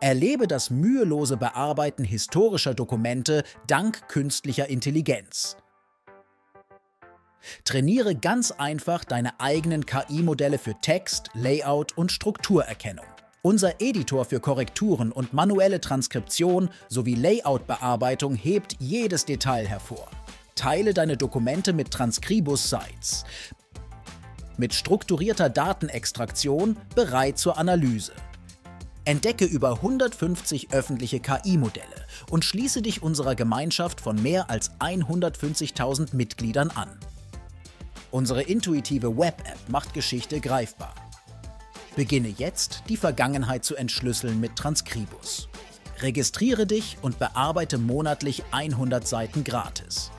Erlebe das mühelose Bearbeiten historischer Dokumente dank künstlicher Intelligenz. Trainiere ganz einfach deine eigenen KI-Modelle für Text, Layout und Strukturerkennung. Unser Editor für Korrekturen und manuelle Transkription sowie Layout-Bearbeitung hebt jedes Detail hervor. Teile deine Dokumente mit Transcribus Sites. Mit strukturierter Datenextraktion bereit zur Analyse. Entdecke über 150 öffentliche KI-Modelle und schließe dich unserer Gemeinschaft von mehr als 150.000 Mitgliedern an. Unsere intuitive Web-App macht Geschichte greifbar. Beginne jetzt, die Vergangenheit zu entschlüsseln mit Transcribus. Registriere dich und bearbeite monatlich 100 Seiten gratis.